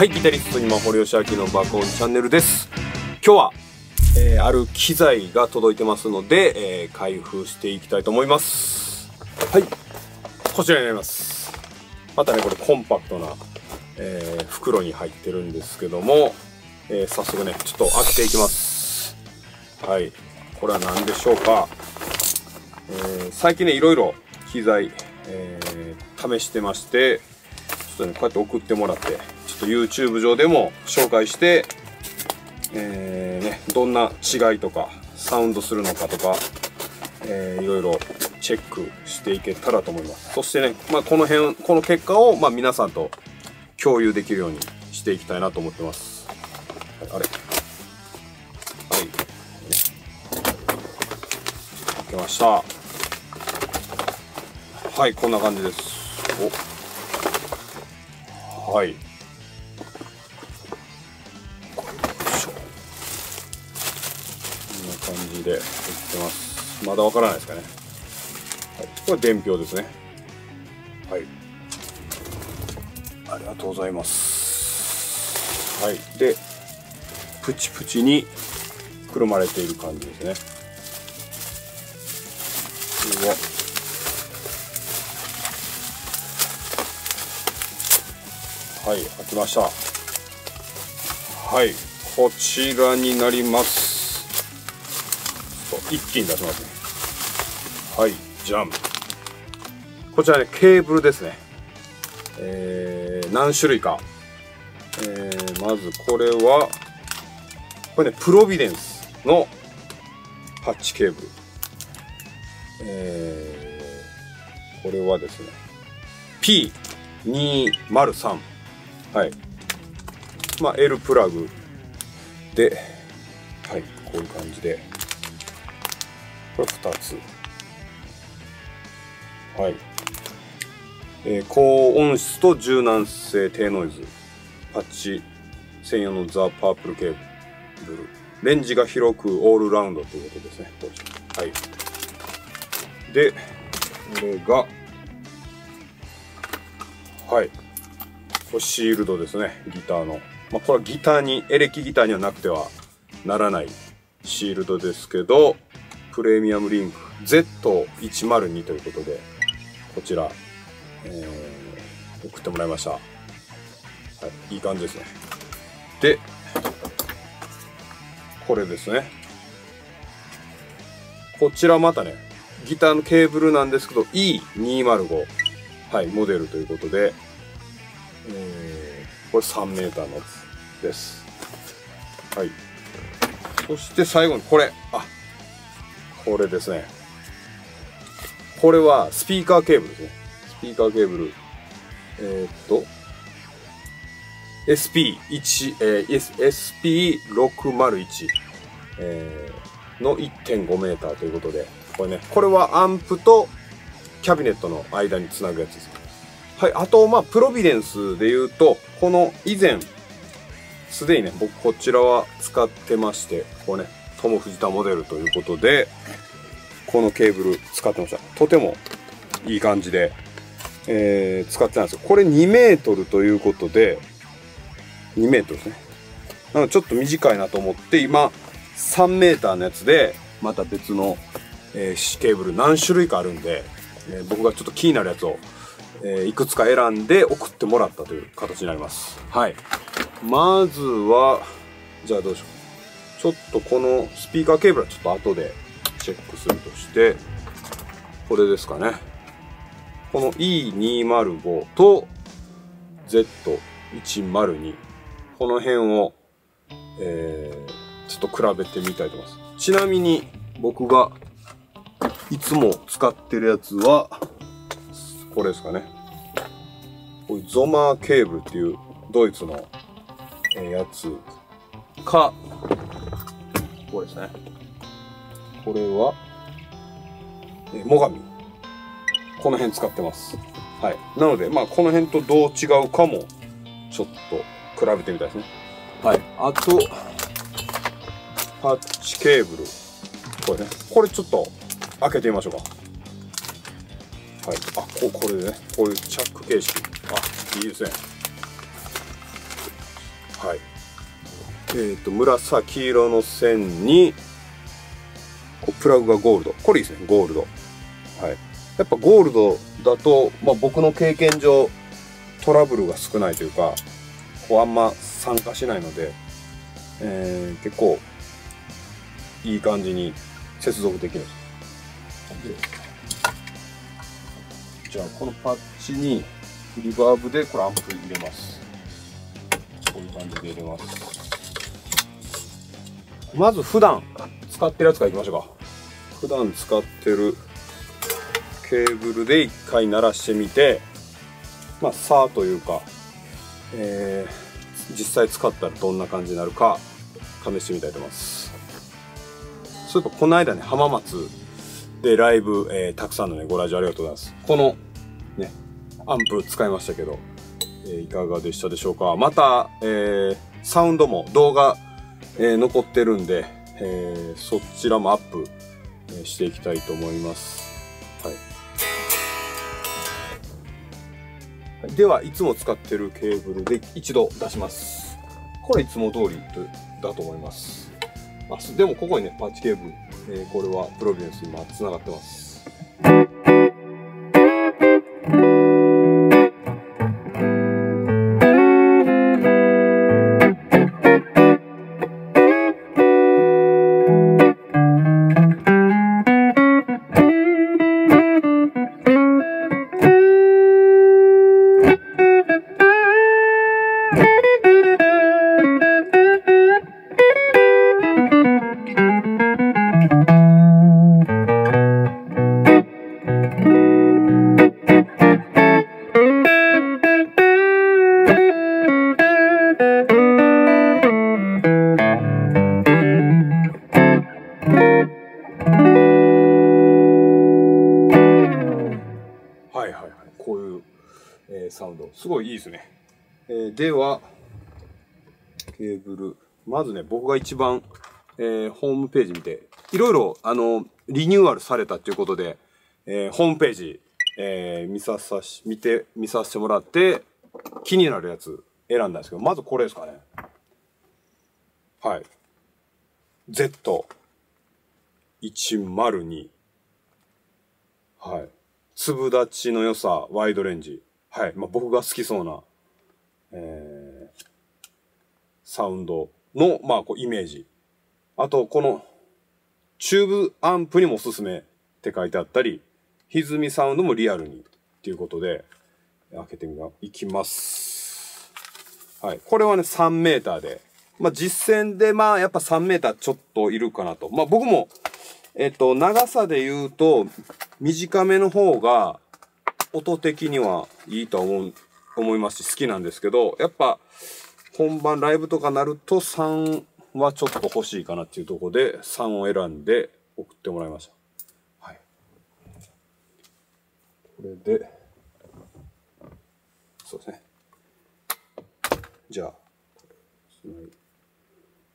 はいギタリスト今堀義明の爆音チャンネルです。今日は、えー、ある機材が届いてますので、えー、開封していきたいと思います。はいこちらになります。またねこれコンパクトな、えー、袋に入ってるんですけども、え早速ねちょっと開けていきます。はいこれは何でしょうか、え最近ねいろいろ機材、え試してましてちょっとねこうやって送ってもらってと YouTube 上でも紹介して、えー、ね、どんな違いとかサウンドするのかとか、えー、いろいろチェックしていけたらと思います。そしてね、まあ、この辺この結果を、まあ、皆さんと共有できるようにしていきたいなと思ってます、はい、あれ？はい。開けました。はいこんな感じです。お。はい。じで売ってます。まだわからないですかね、はい、これ伝票ですね。はい。ありがとうございます。はい。でプチプチにくるまれている感じですね。うわ。はい。開きました。はい。こちらになります一気に出しますね。はいじゃんこちらねケーブルですね。えー、何種類か。えー、まずこれはこれねプロビデンスのパッチケーブル。えー、これはですね P203 はい。まあ L プラグではいこういう感じで。これ2つ。はい。えー、高音質と柔軟性低ノイズ。パッチ専用のザ・パープルケーブル。レンジが広くオールラウンドということですね。はい。でこれがはい。これシールドですね。ギターの。まあこれはギターにエレキギターにはなくてはならないシールドですけどプレミアムリンク Z102 ということで、こちら、えー、送ってもらいました。はい、いい感じですね。で、これですね。こちらまたね、ギターのケーブルなんですけど、E205、はい、モデルということで、えー、これ3メーターのやつです。はい。そして最後にこれ、あ、これですね。これはスピーカーケーブルですね。スピーカーケーブル。えー、っと、SP1、えー、SP601、えー、の1.5メーターということで、これね、これはアンプとキャビネットの間につなぐやつです。はい、あと、まあ、プロビデンスで言うと、この以前、すでにね、僕こちらは使ってまして、こうね、トモ藤田モデルということで、このケーブル使ってました。とてもいい感じで、えー、使ってたんですよ。これ2メートルということで、2メートルですね。なのでちょっと短いなと思って、今、3メーターのやつで、また別の、えー、ケーブル何種類かあるんで、えー、僕がちょっと気になるやつを、えー、いくつか選んで送ってもらったという形になります。はい。まずは、じゃあどうしよう。ちょっとこのスピーカーケーブルはちょっと後でチェックするとして、これですかね。この E205 と Z102。この辺を、えー、ちょっと比べてみたいと思います。ちなみに僕がいつも使ってるやつは、これですかね。こういうゾマーケーブルっていうドイツの、やつか、これですね。これは、えモガミ。この辺使ってます。はい。なので、まあ、この辺とどう違うかも、ちょっと比べてみたいですね。はい。あと、パッチケーブル。これね。これちょっと開けてみましょうか。はい。あ、ここれでね。こういうチャック形式。あ、いいですね。えっ、ー、と紫色の線にプラグがゴールド。これいいですね。ゴールド。はい。やっぱゴールドだと、まあ、僕の経験上トラブルが少ないというかこうあんま酸化しないので、えー、結構いい感じに接続できる。じゃあこのパッチにリバーブでこれアンプ入れます。こういう感じで入れます。まず普段使ってるやつからいきましょうか。普段使ってるケーブルで一回鳴らしてみてまあさあというか、えー、実際使ったらどんな感じになるか試してみたいと思います。そういえばこの間ね浜松でライブ、えー、たくさんのねご来場ありがとうございます。このねアンプ使いましたけど、えー、いかがでしたでしょうか。また、えー、サウンドも動画、えー、残ってるんで、えー、そちらもアップ、していきたいと思います。はい。ではいつも使ってるケーブルで一度出します。これいつも通りだと思います。あでもここにねパッチケーブル、えー、これはプロビデンス今繋がってます。すごいいいですね。えー、では、ケーブル。まずね、僕が一番、えー、ホームページ見て、いろいろ、あの、リニューアルされたっていうことで、えー、ホームページ、えー、見ささし、見て、見させてもらって、気になるやつ選んだんですけど、まずこれですかね。はい。Z102。はい。粒立ちの良さ、ワイドレンジ。はい。まあ、僕が好きそうな、えー、サウンドの、まあ、こう、イメージ。あと、この、チューブアンプにもおすすめって書いてあったり、歪みサウンドもリアルにっていうことで、開けてみよういきます。はい。これはね、3メーターで。まあ、実践で、まあ、やっぱ3メーターちょっといるかなと。まあ、僕も、えっと、長さで言うと、短めの方が、音的にはいいと思う、思いますし好きなんですけど、やっぱ本番ライブとかなると3はちょっと欲しいかなっていうところで3を選んで送ってもらいました。はい。これで、そうですね。じゃあ、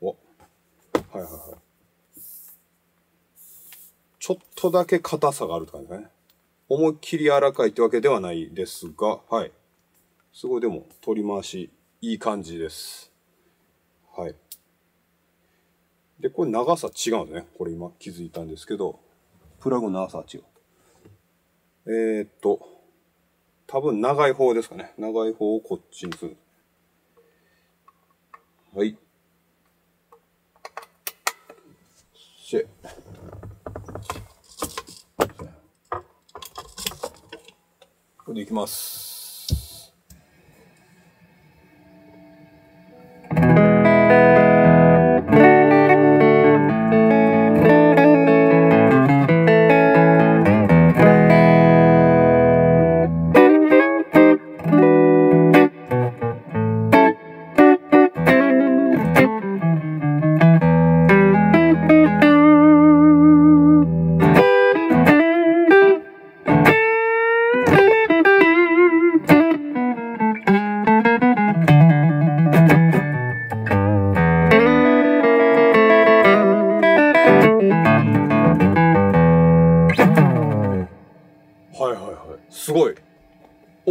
お、はいはいはい。ちょっとだけ硬さがあるって感じですね。思いっきり柔らかいってわけではないですが、はい。すごいでも取り回しいい感じです。はい。で、これ長さ違うんですね。これ今気づいたんですけど、プラグの長さは違う。えー、っと、多分長い方ですかね。長い方をこっちにする。はい。シェ。これでいきます。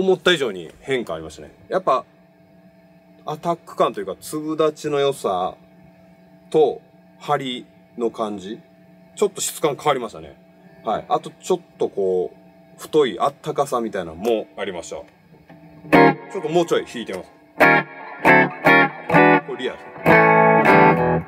思った以上に変化ありましたね。やっぱ、アタック感というか、粒立ちの良さと、張りの感じ。ちょっと質感変わりましたね。はい。あと、ちょっとこう、太いあったかさみたいなのもありました。ちょっともうちょい弾いてます。これリアですね。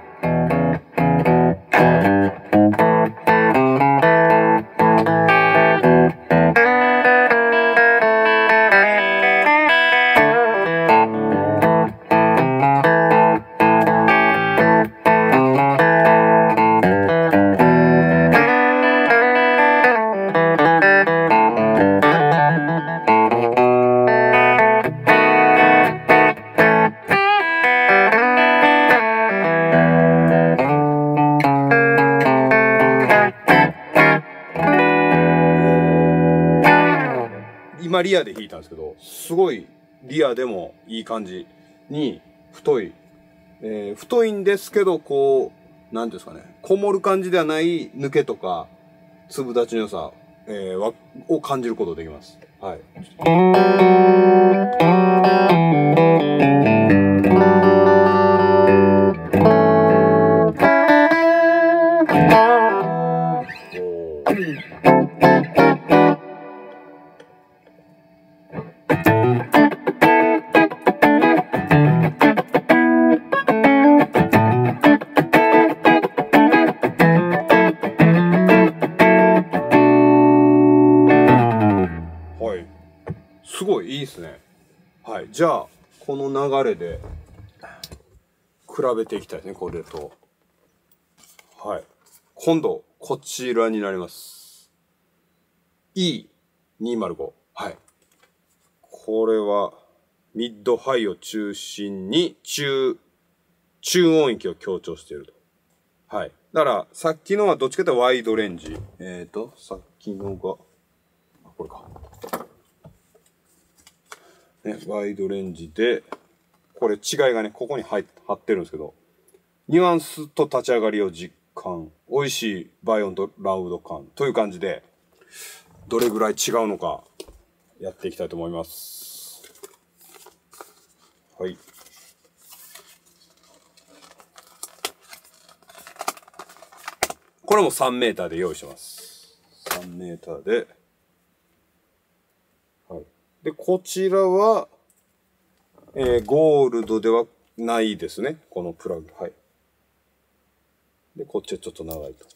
リアで弾いたんですけど、すごいリアでもいい感じに太い、えー、太いんですけど、こう、なんですかね、こもる感じではない抜けとか、粒立ちの良さ、えー、を感じることできます。はい。流れで、比べていきたいですね、これと。はい。今度、こちらになります。E205。はい。これは、ミッドハイを中心に中、中音域を強調していると。はい。だから、さっきのはどっちかというとワイドレンジ。えっ、ー、と、さっきのが、これか。ね、ワイドレンジで、これ違いがね、ここに入貼ってるんですけど、ニュアンスと立ち上がりを実感、美味しいバイオンとラウド感という感じで、どれぐらい違うのか、やっていきたいと思います。はい。これも3メーターで用意してます。3メーターで、はいで、こちらは、えー、ゴールドではないですね。このプラグ。はい。で、こっちはちょっと長いと。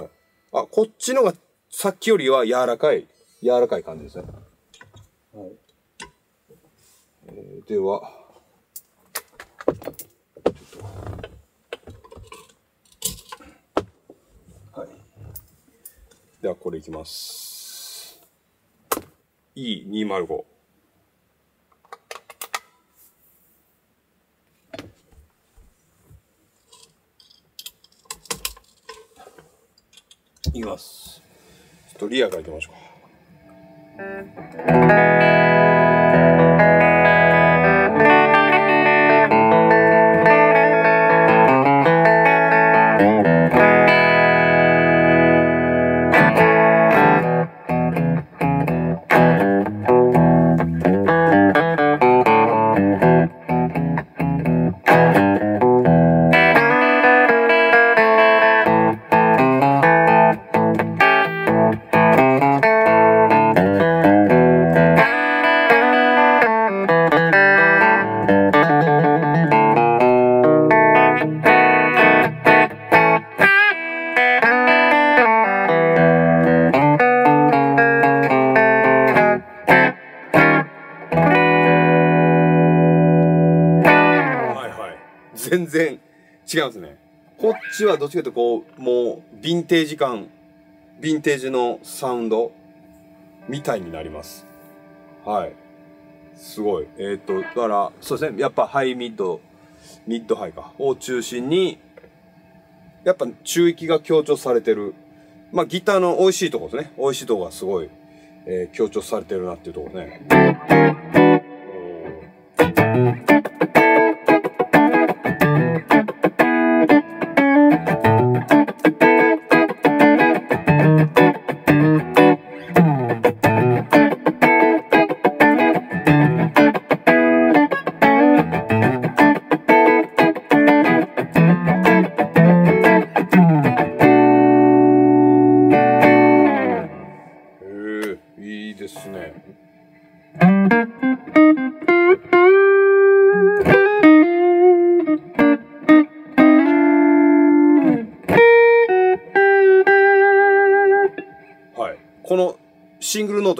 はい。あ、こっちのがさっきよりは柔らかい、柔らかい感じですね。はい。えー、では、はい。では、これいきます。E205 いきます。ちょっとリアからいきましょう。か然違うんですね。こっちはどっちかというとこう、もう、ヴィンテージ感、ヴィンテージのサウンドみたいになります。はい。すごい。えっ、ー、と、だから、そうですね。やっぱハイミッド、ミッドハイか、を中心に、やっぱ中域が強調されてる。まあギターの美味しいとこですね。美味しいとこがすごい、えー、強調されてるなっていうところね。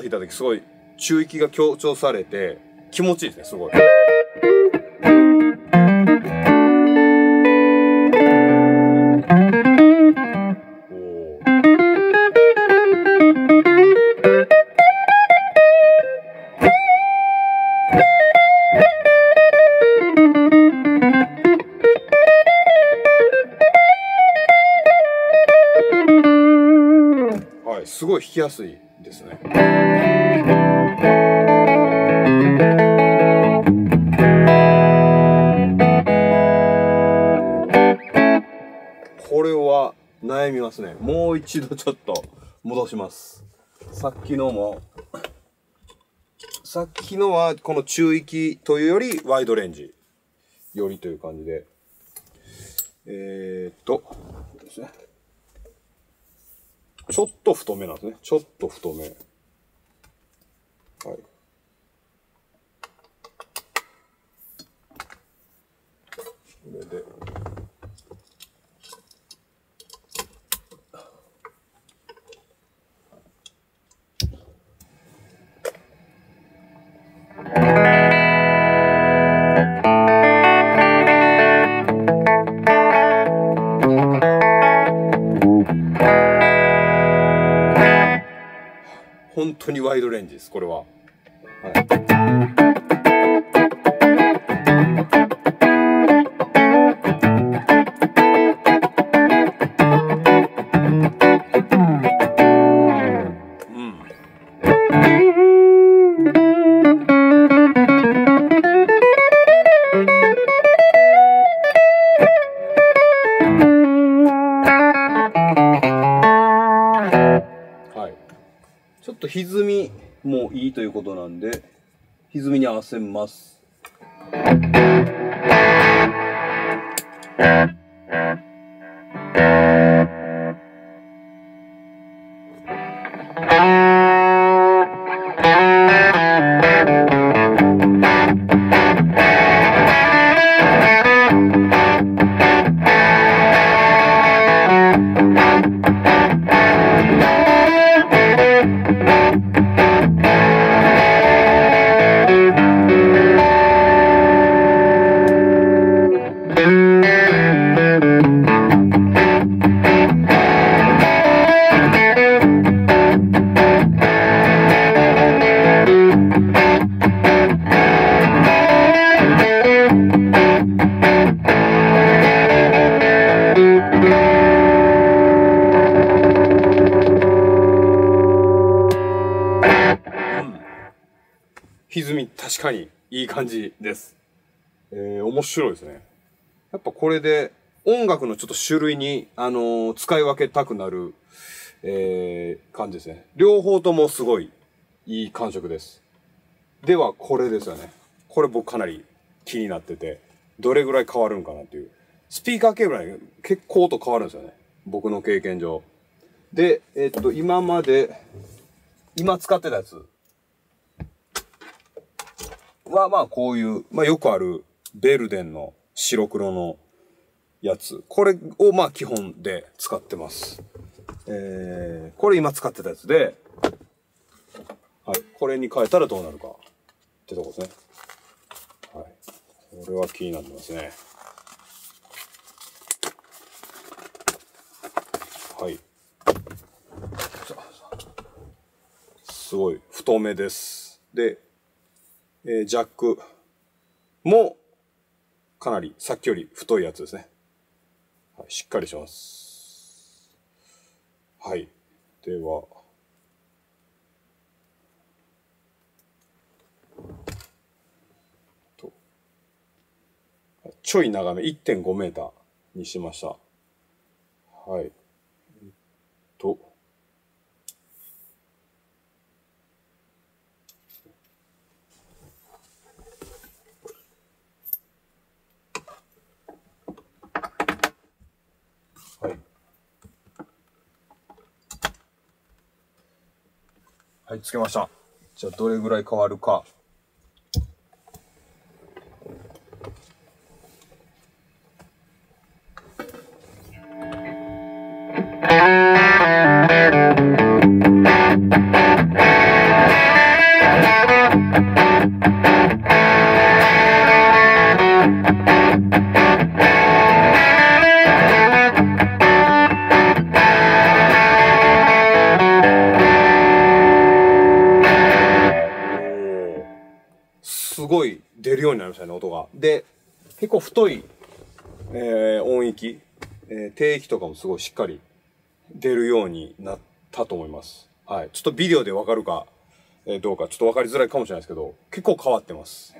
いた時すごい中域が強調されて気持ちいいですね、すごい。はい、すごい弾きやすいですね。一度ちょっと戻します。さっきのも、さっきのはこの中域というよりワイドレンジよりという感じで。えー、っと、ちょっと太めなんですね。ちょっと太め。はい。これで。本当にワイドレンジです、これは。はい。歪みもいいということなんで、歪みに合わせます。白いですね。やっぱこれで音楽のちょっと種類に、あのー使い分けたくなる、えー、感じですね。両方ともすごいいい感触です。では、これですよね。これ僕かなり気になってて、どれぐらい変わるんかなっていう。スピーカーケーブルは結構音変わるんですよね。僕の経験上。で、えっと、今まで、今使ってたやつは、まあこういう、まあよくあるベルデンの白黒のやつ。これをまあ基本で使ってます。えー、これ今使ってたやつで、はい。これに変えたらどうなるかってとこですね。はい。これは気になってますね。はい。すごい太めです。で、えージャックもかなりさっきより太いやつですね。はい、しっかりします。はい。では、ちょい長め、1.5メーターにしました。はい。はい、つけました。じゃあ、どれぐらい変わるか。結構太い、えー、音域、えー、低域とかもすごいしっかり出るようになったと思います。はい。ちょっとビデオでわかるか、えーどうか、ちょっとわかりづらいかもしれないですけど、結構変わってます。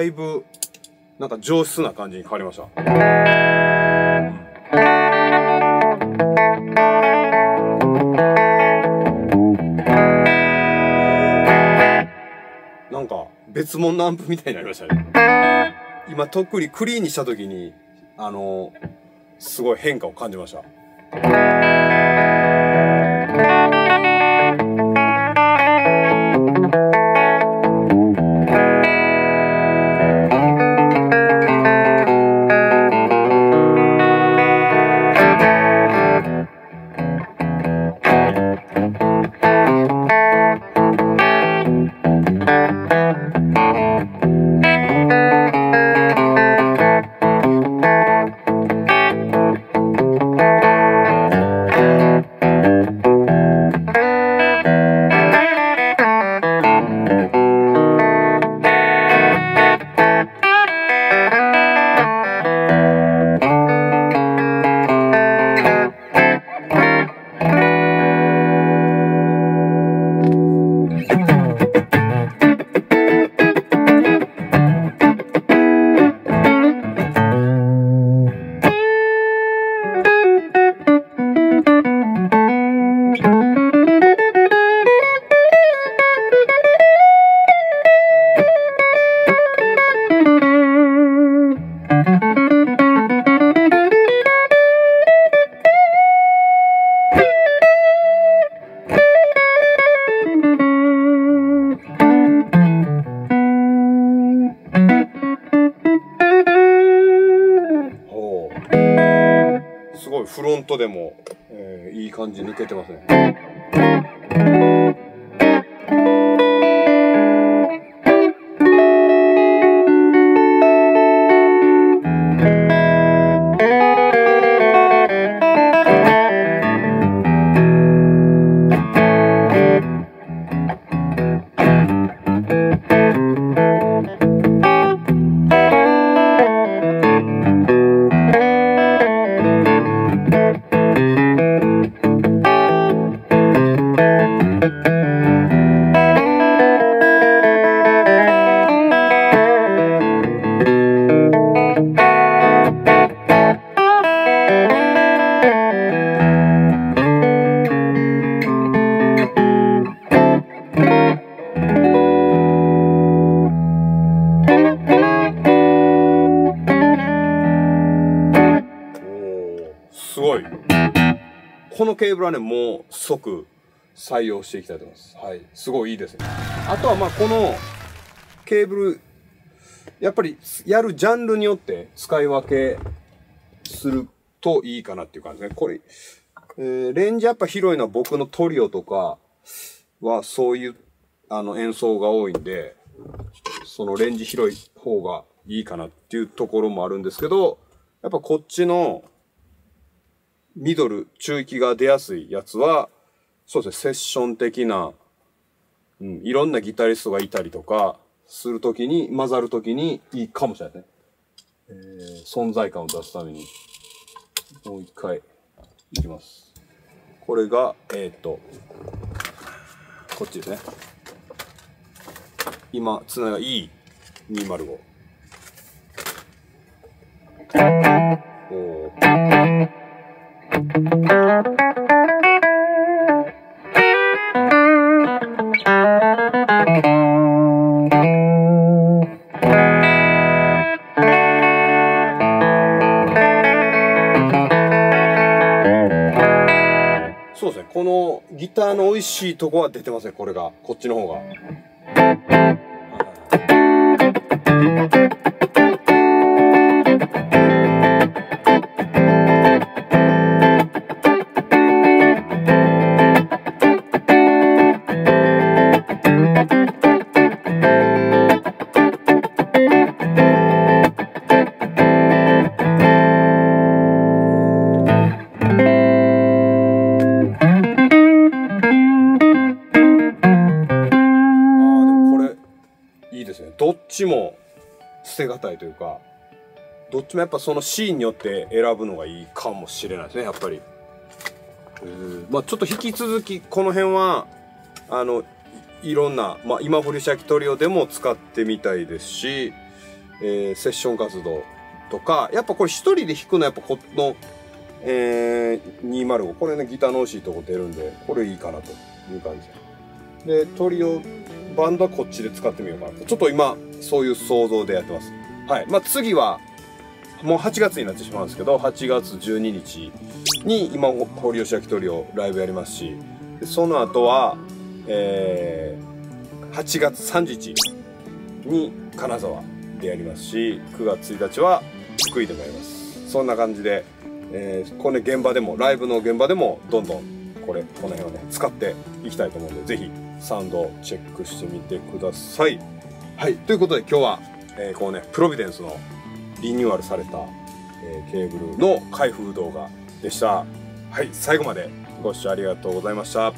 だいぶ、なんか上質な感じに変わりました。なんか別物のアンプみたいになりましたね。今特にクリーンにした時にあのすごい変化を感じましたとでも、えーいい感じ抜けてますね。はねもう即採用していきたいと思います。はい。すごいいいですね。あとはまあこのケーブルやっぱりやるジャンルによって使い分けするといいかなっていう感じですね。これ、えーレンジやっぱ広いのは僕のトリオとかはそういうあの演奏が多いんでそのレンジ広い方がいいかなっていうところもあるんですけど、やっぱこっちのミドル、中域が出やすいやつは、そうですね、セッション的な、うん、いろんなギタリストがいたりとか、するときに、混ざるときにいいかもしれないですね。えー存在感を出すために、もう一回、いきます。これが、えーっと、こっちですね。今、つなが E205。おーそうですね。このギターの美味しいとこは出てますね。これが。こっちの方が。やっぱそのシーンによって選ぶのがいいかもしれないですねやっぱりまあちょっと引き続きこの辺はあのいろんな、まあ、今振りシャキトリオでも使ってみたいですし、えー、セッション活動とかやっぱこれ一人で弾くのはやっぱこの、えー、205これねギターの惜しいとこ出るんでこれいいかなという感じでトリオバンドはこっちで使ってみようかなと。ちょっと今、そういう想像でやってます。はい。まあ、次は、もう8月になってしまうんですけど、8月12日に今、堀吉明トリオライブやりますし、その後は、えー、8月30日に金沢でやりますし、9月1日は福井でもやります。そんな感じで、えー、この、ね、現場でも、ライブの現場でも、どんどん、これ、この辺をね、使っていきたいと思うんで、ぜひ、サウンドをチェックしてみてください。はい。ということで今日は、えー、このね、プロビデンスのリニューアルされた、えー、ケーブルの開封動画でした。はい。最後までご視聴ありがとうございました。